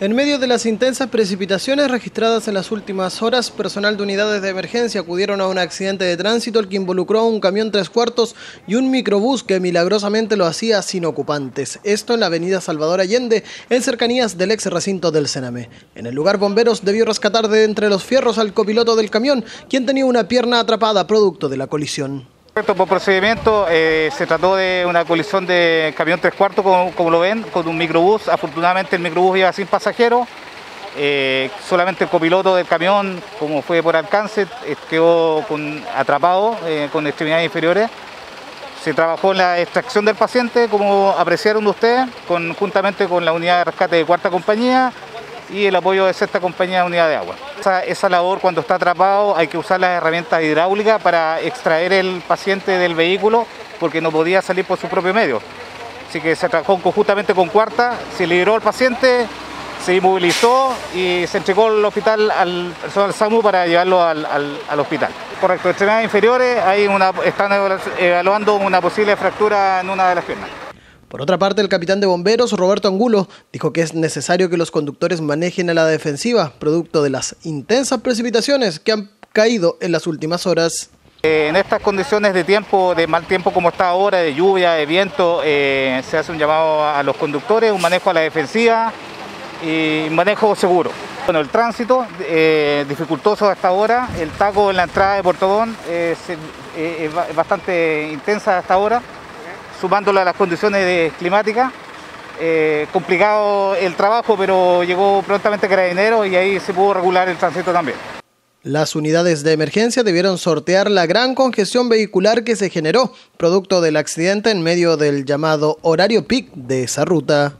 En medio de las intensas precipitaciones registradas en las últimas horas, personal de unidades de emergencia acudieron a un accidente de tránsito el que involucró a un camión tres cuartos y un microbús que milagrosamente lo hacía sin ocupantes. Esto en la avenida Salvador Allende, en cercanías del ex recinto del Sename. En el lugar, bomberos debió rescatar de entre los fierros al copiloto del camión, quien tenía una pierna atrapada producto de la colisión. Por procedimiento eh, se trató de una colisión de camión tres cuartos, como, lo ven, con un microbús. Afortunadamente el microbús iba sin pasajeros. Eh, solamente el copiloto del camión, como fue por alcance, eh, quedó atrapado con extremidades inferiores. Se trabajó en la extracción del paciente, como apreciaron ustedes, conjuntamente con la unidad de rescate de cuarta compañía y el apoyo de sexta compañía de unidad de agua. Esa, labor cuando está atrapado hay que usar las herramientas hidráulicas para extraer el paciente del vehículo porque no podía salir por su propio medio. Así que se trabajó conjuntamente con cuarta, se liberó al paciente, se inmovilizó y se entregó al hospital al personal SAMU para llevarlo al, hospital. Correcto, extremidades inferiores, están evaluando una posible fractura en una de las piernas. Por otra parte, el capitán de bomberos, Roberto Angulo, dijo que es necesario que los conductores manejen a la defensiva, producto de las intensas precipitaciones que han caído en las últimas horas. Eh, en estas condiciones de tiempo, de mal tiempo como está ahora, de lluvia, de viento, eh, se hace un llamado a los conductores, un manejo a la defensiva y manejo seguro. Bueno, el tránsito eh, dificultoso hasta ahora, el taco en la entrada de Portobón es bastante intensa hasta ahora sumándolo a las condiciones climáticas. Eh, complicado el trabajo, pero llegó prontamente Carabineros y ahí se pudo regular el tránsito también. Las unidades de emergencia debieron sortear la gran congestión vehicular que se generó producto del accidente en medio del llamado horario PIC de esa ruta.